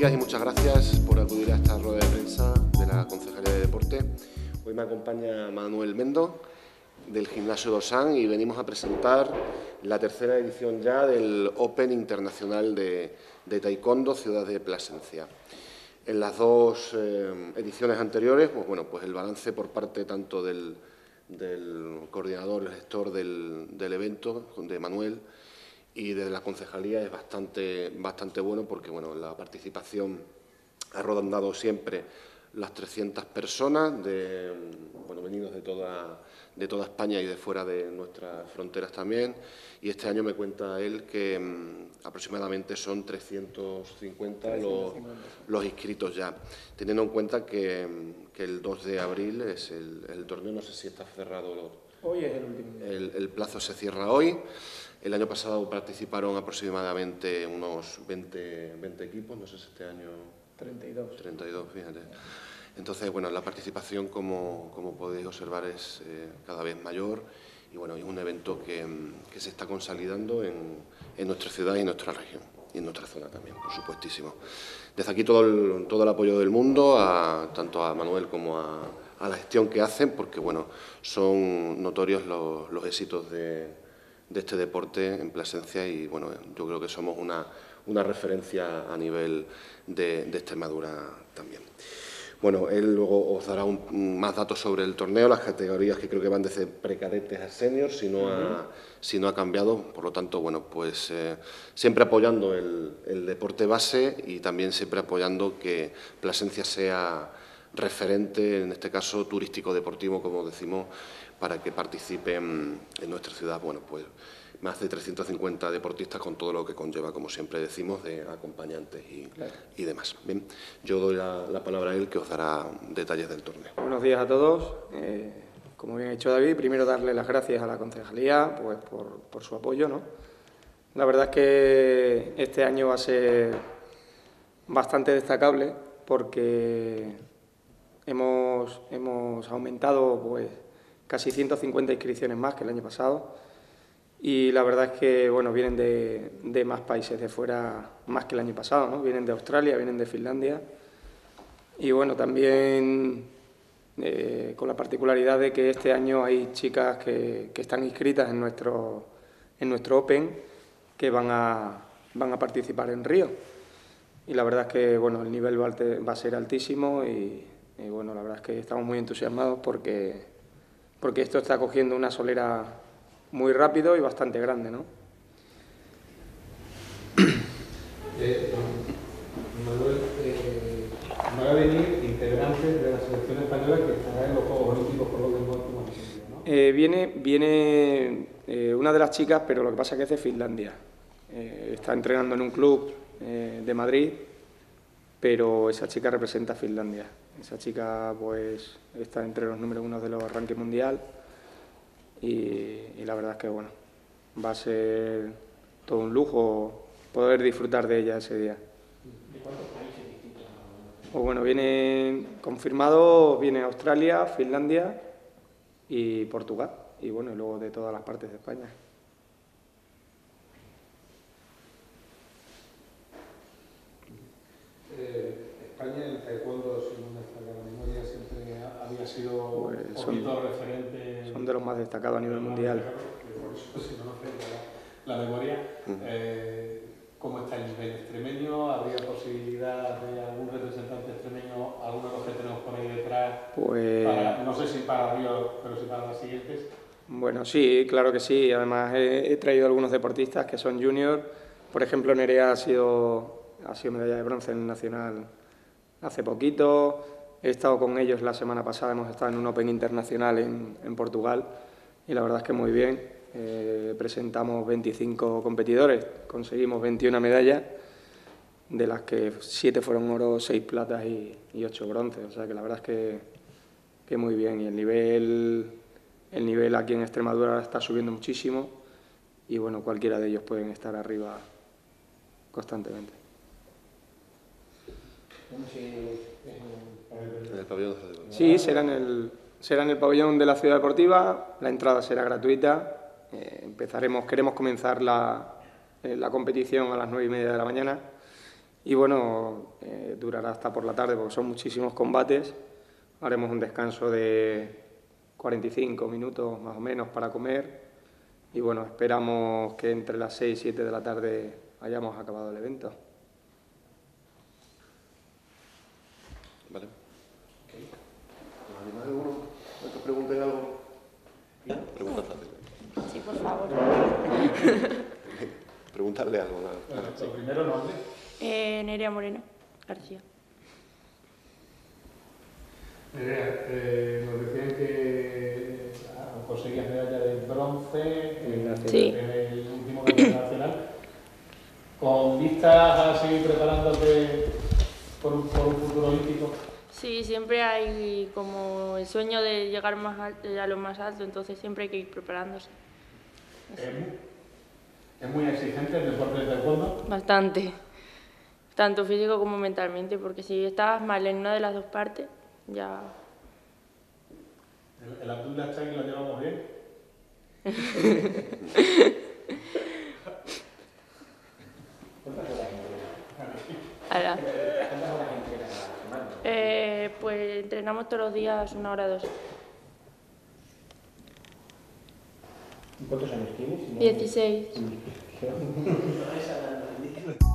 días y muchas gracias por acudir a esta rueda de prensa de la Concejalía de Deporte. Hoy me acompaña Manuel Mendo del Gimnasio Dosan y venimos a presentar la tercera edición ya del Open Internacional de, Taekwondo Ciudad de Plasencia. En las dos eh, ediciones anteriores, pues, bueno, pues el balance por parte tanto del, coordinador, el gestor del, del evento, de Manuel, y desde la concejalía es bastante, bastante bueno porque bueno, la participación ha rodado siempre las 300 personas de, bueno, venidos de toda, de toda España y de fuera de nuestras fronteras también. Y este año me cuenta él que mm, aproximadamente son 350, Los, inscritos ya, teniendo en cuenta que, mm, que, el 2 de abril es el, el torneo, no sé si está cerrado. Hoy es el último. El, el plazo se cierra hoy. El año pasado participaron aproximadamente unos 20, 20 equipos, no sé si este año... 32. 32, fíjate. Entonces, bueno, la participación, como, podéis observar, es eh, cada vez mayor y bueno, es un evento que, se está consolidando en, nuestra ciudad y en nuestra región y en nuestra zona también, por supuestísimo. Desde aquí todo el, apoyo del mundo, tanto a Manuel como a, la gestión que hacen, porque bueno, son notorios los, éxitos de, este deporte en Plasencia y bueno, yo creo que somos una referencia a nivel de, Extremadura también. Bueno, él luego os dará más datos sobre el torneo, las categorías que creo que van desde precadetes a seniors, si no, ha, si no ha cambiado. Por lo tanto, bueno, pues eh, siempre apoyando el, el, deporte base y también siempre apoyando que Plasencia sea referente, en este caso turístico deportivo, como decimos, para que participen en nuestra ciudad, bueno, pues más de 350 deportistas con todo lo que conlleva, como siempre decimos, de acompañantes y, demás. Bien, yo doy la, palabra a él que os dará detalles del torneo. Buenos días a todos. Eh, como bien ha dicho David, primero darle las gracias a la concejalía pues, por, su apoyo. ¿no? La verdad es que este año va a ser bastante destacable porque hemos, hemos aumentado pues, casi 150 inscripciones más que el año pasado y la verdad es que bueno, vienen de, de, más países de fuera más que el año pasado, ¿no? vienen de Australia, vienen de Finlandia y bueno, también eh, con la particularidad de que este año hay chicas que, que, están inscritas en nuestro, en nuestro Open que van a, van a participar en Río. Y la verdad es que bueno, el nivel va a ser altísimo y, y bueno, la verdad es que estamos muy entusiasmados porque porque esto está cogiendo una solera muy rápido y bastante grande, ¿no? Eh, Manuel, eh, van a venir integrantes de la selección española que estará en los Juegos Olímpicos por lo que ¿no? Eh, viene viene eh, una de las chicas, pero lo que pasa es que es de Finlandia. Eh, está entrenando en un club eh, de Madrid, pero esa chica representa a Finlandia. Esa chica pues está entre los números uno de los arranques mundial y, la verdad es que bueno, va a ser todo un lujo poder disfrutar de ella ese día. ¿De cuántos países distintos? Pues bueno, viene confirmado, viene Australia, Finlandia y Portugal y bueno, y luego de todas las partes de España. Eh, España en taekwondo, según la memoria, siempre había sido pues un poquito referente. Son de los más destacados a nivel mundial. Por eso, la, la memoria, eh, ¿cómo está el nivel extremeño? ¿Habría posibilidad de algún representante extremeño, alguno de los que tenemos por ahí detrás? Pues... Para, no sé si para Río, pero si para las siguientes. Bueno, sí, claro que sí. Además, he, he traído algunos deportistas que son junior. Por ejemplo, Nerea ha sido, ha sido medalla de bronce en el Nacional hace poquito. He estado con ellos la semana pasada, hemos estado en un Open internacional en, Portugal y la verdad es que muy bien. Eh, presentamos 25 competidores, conseguimos 21 medallas, de las que 7 fueron oro, 6 platas y, y 8 bronces. O sea que la verdad es que, que muy bien. Y el nivel, el nivel aquí en Extremadura está subiendo muchísimo y bueno, cualquiera de ellos pueden estar arriba constantemente. Sí, será en, el, será en el pabellón de la Ciudad Deportiva, la entrada será gratuita, eh, empezaremos, queremos comenzar la, eh, la, competición a las nueve y media de la mañana Y bueno, eh, durará hasta por la tarde porque son muchísimos combates. Haremos un descanso de 45 minutos más o menos para comer. Y bueno, esperamos que entre las 6 y 7 de la tarde hayamos acabado el evento. Vale. ¿Animal alguno? ¿Me te pregunten algo? Pregunta fácil. Sí, por favor. Preguntarle algo. Bueno, lo primero, nombre. Eh, Nerea Moreno García. Nerea, eh, nos decían que ah, conseguías medalla de bronce en, Sí. en el último campeonato nacional. ¿Con vistas a seguir preparándote por un, por un futuro olímpico? Sí, siempre hay como el sueño de llegar más alto, a lo más alto, entonces siempre hay que ir preparándose. Es muy, es muy exigente el deporte de taekwondo. Bastante. Tanto físico como mentalmente, porque si estabas mal en una de las dos partes, ya... El, el Abdullah Chang lo llevamos bien. Ala. Eh, pues entrenamos todos los días una hora dos. ¿Cuántos años tienes? Si